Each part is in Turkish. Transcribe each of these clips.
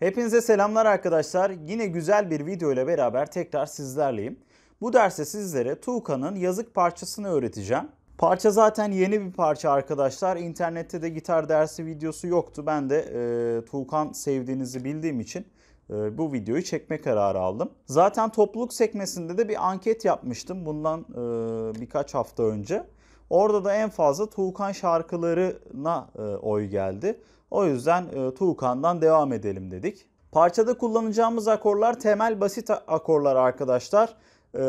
Hepinize selamlar arkadaşlar. Yine güzel bir video ile beraber tekrar sizlerleyim. Bu derste sizlere Tuğkan'ın yazık parçasını öğreteceğim. Parça zaten yeni bir parça arkadaşlar. İnternette de gitar dersi videosu yoktu. Ben de e, Tuğkan sevdiğinizi bildiğim için e, bu videoyu çekme kararı aldım. Zaten topluluk sekmesinde de bir anket yapmıştım bundan e, birkaç hafta önce. Orada da en fazla Tuğkan şarkılarına e, oy geldi. O yüzden e, Tuğkan'dan devam edelim dedik. Parçada kullanacağımız akorlar temel basit akorlar arkadaşlar. E,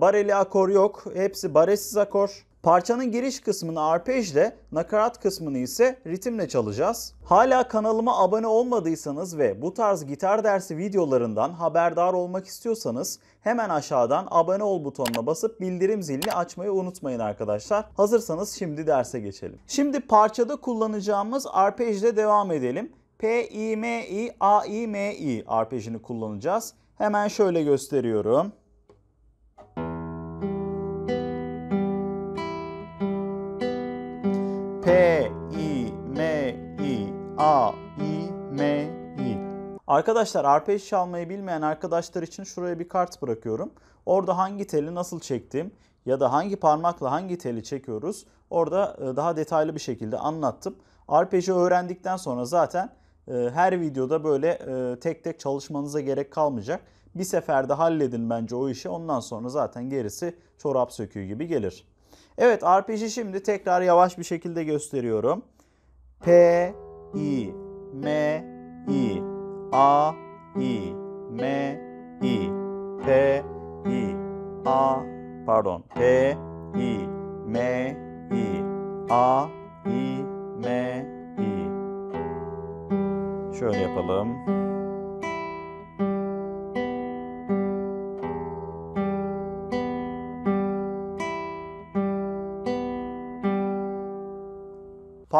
bareli akor yok. Hepsi baresiz akor. Parçanın giriş kısmını arpejle, nakarat kısmını ise ritimle çalacağız. Hala kanalıma abone olmadıysanız ve bu tarz gitar dersi videolarından haberdar olmak istiyorsanız hemen aşağıdan abone ol butonuna basıp bildirim zilini açmayı unutmayın arkadaşlar. Hazırsanız şimdi derse geçelim. Şimdi parçada kullanacağımız arpejle devam edelim. P, I, M, I, A, I, M, I arpejini kullanacağız. Hemen şöyle gösteriyorum. P, I, M, I, A, I, M, I. Arkadaşlar arpej çalmayı bilmeyen arkadaşlar için şuraya bir kart bırakıyorum. Orada hangi teli nasıl çektim ya da hangi parmakla hangi teli çekiyoruz orada e, daha detaylı bir şekilde anlattım. Arpeji öğrendikten sonra zaten e, her videoda böyle e, tek tek çalışmanıza gerek kalmayacak. Bir seferde halledin bence o işi ondan sonra zaten gerisi çorap söküğü gibi gelir. Evet arpeji şimdi tekrar yavaş bir şekilde gösteriyorum. P, I, M, I, A, I, M, I, P, I, A, pardon, P, I, M, I, A, I, M, I. Şöyle yapalım.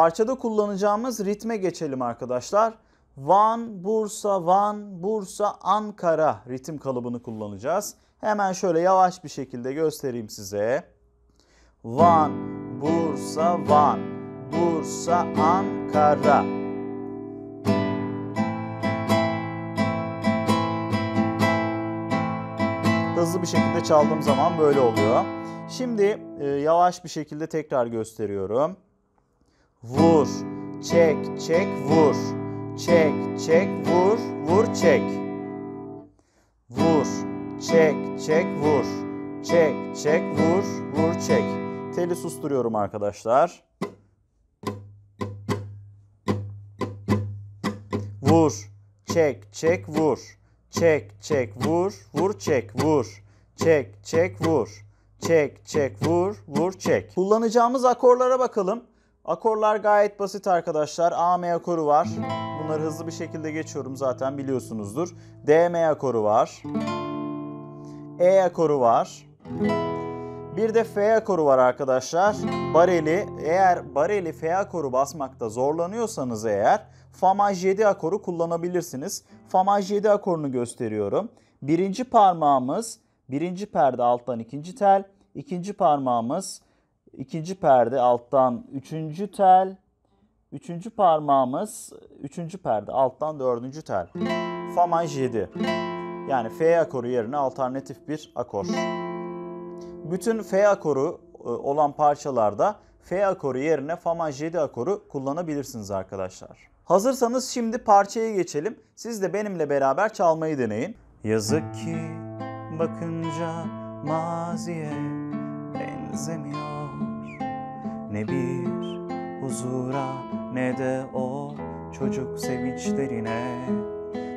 Parçada kullanacağımız ritme geçelim arkadaşlar. Van, Bursa, Van, Bursa, Ankara ritim kalıbını kullanacağız. Hemen şöyle yavaş bir şekilde göstereyim size. Van, Bursa, Van, Bursa, Ankara. Hızlı bir şekilde çaldığım zaman böyle oluyor. Şimdi e, yavaş bir şekilde tekrar gösteriyorum. Vur, çek, çek, vur. Çek, çek, vur, vur, çek. Vur, çek, çek, vur. Çek, çek, vur, vur, çek. Teli susturuyorum arkadaşlar. Vur, çek, çek, vur. Çek, çek, vur, vur, çek, vur. Çek, çek, vur. Çek, çek, vur, vur, çek. Kullanacağımız akorlara bakalım. Akorlar gayet basit arkadaşlar. A, M akoru var. Bunları hızlı bir şekilde geçiyorum zaten biliyorsunuzdur. D, M akoru var. E akoru var. Bir de F akoru var arkadaşlar. Bareli. Eğer bareli F akoru basmakta zorlanıyorsanız eğer Fa maj 7 akoru kullanabilirsiniz. Fa maj 7 akorunu gösteriyorum. Birinci parmağımız birinci perde alttan ikinci tel. ikinci parmağımız ikinci perde alttan üçüncü tel. Üçüncü parmağımız üçüncü perde alttan dördüncü tel. Fa maj 7. Yani F akoru yerine alternatif bir akor. Bütün F akoru e, olan parçalarda F akoru yerine Fa maj 7 akoru kullanabilirsiniz arkadaşlar. Hazırsanız şimdi parçaya geçelim. Siz de benimle beraber çalmayı deneyin. Yazık ki bakınca maziye benzemiyor. Ne bir huzura ne de o çocuk sevinçlerine.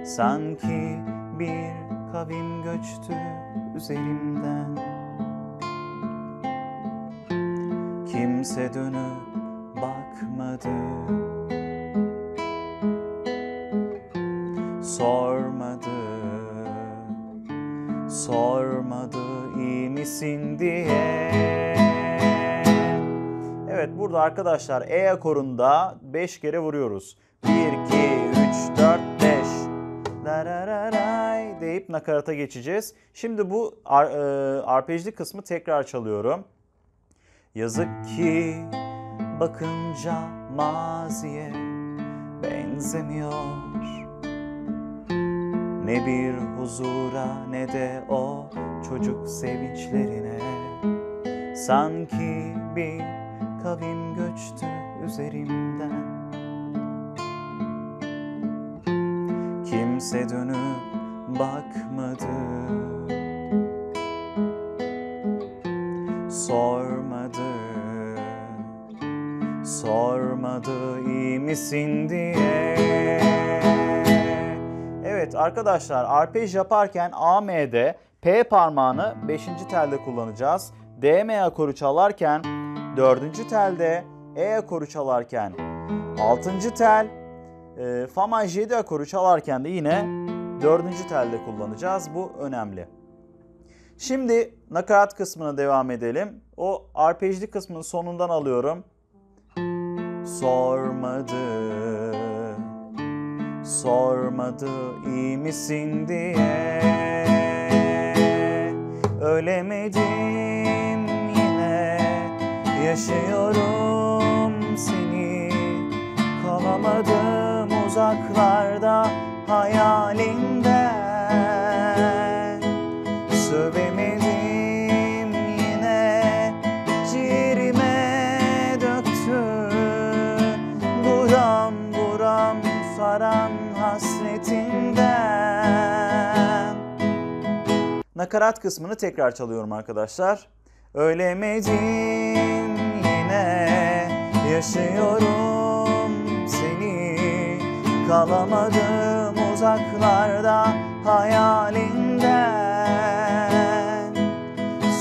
Sanki bir kavim göçtü üzerimden. Kimse dönüp bakmadı. sormadı Sormadı iyi misin diye Evet burada arkadaşlar E akorunda 5 kere vuruyoruz 1, 2, 3, 4, 5 Darararay deyip nakarata geçeceğiz. Şimdi bu ar, e, arpejli kısmı tekrar çalıyorum. Yazık ki bakınca maziye benzemiyor. Ne bir huzura ne de o çocuk sevinçlerine Sanki bir kavim göçtü üzerimden Kimse dönüp bakmadı Sormadı Sormadı iyi misin diye Evet arkadaşlar arpej yaparken AM'de P parmağını 5. telde kullanacağız. DM akoru çalarken 4. telde, E akoru çalarken 6. tel, e, Fa maj 7 akoru çalarken de yine 4. telde kullanacağız. Bu önemli. Şimdi nakarat kısmına devam edelim. O arpejli kısmının sonundan alıyorum. Sormadı, sormadı iyi misin diye Ölemedim yaşıyorum seni. Kalamadım uzaklarda hayalinden Sövemedim yine ciğerime döktü. Buram buram saran hasretinden. Nakarat kısmını tekrar çalıyorum arkadaşlar. Ölemedim yaşıyorum seni. Kalamadım uzaklarda hayalinden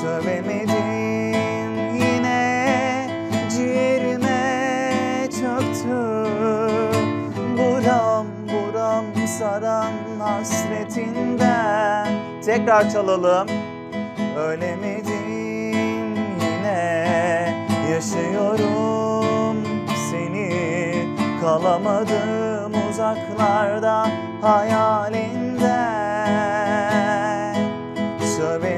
Sövemedim. Yine ciğerime çöktü. Buram buram saran hasretinden Tekrar çalalım. Ölemedim yine yaşıyorum seni. Kalamadım uzaklarda hayalinden. Sövemedim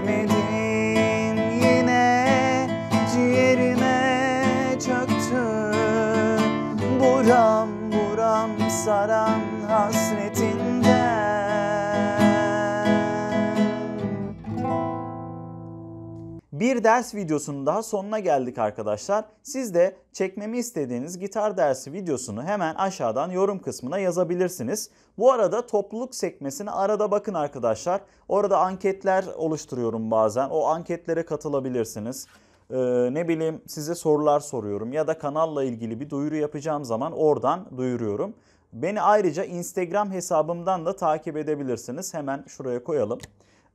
bir ders videosunun daha sonuna geldik arkadaşlar. Siz de çekmemi istediğiniz gitar dersi videosunu hemen aşağıdan yorum kısmına yazabilirsiniz. Bu arada topluluk sekmesine arada bakın arkadaşlar. Orada anketler oluşturuyorum bazen. O anketlere katılabilirsiniz. Ee, ne bileyim size sorular soruyorum ya da kanalla ilgili bir duyuru yapacağım zaman oradan duyuruyorum. Beni ayrıca Instagram hesabımdan da takip edebilirsiniz. Hemen şuraya koyalım.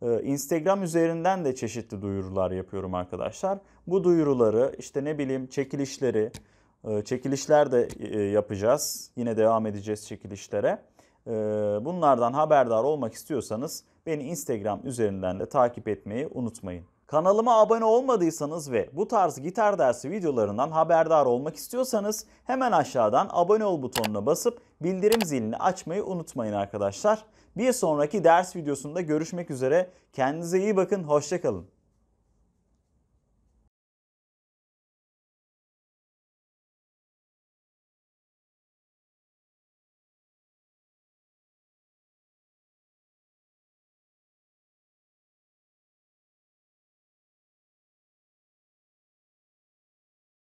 Ee, Instagram üzerinden de çeşitli duyurular yapıyorum arkadaşlar. Bu duyuruları işte ne bileyim çekilişleri, e, çekilişler de e, yapacağız. Yine devam edeceğiz çekilişlere. Ee, Bunlardan haberdar olmak istiyorsanız beni Instagram üzerinden de takip etmeyi unutmayın. Kanalıma abone olmadıysanız ve bu tarz gitar dersi videolarından haberdar olmak istiyorsanız hemen aşağıdan abone ol butonuna basıp bildirim zilini açmayı unutmayın arkadaşlar. Bir sonraki ders videosunda görüşmek üzere. Kendinize iyi bakın, hoşçakalın.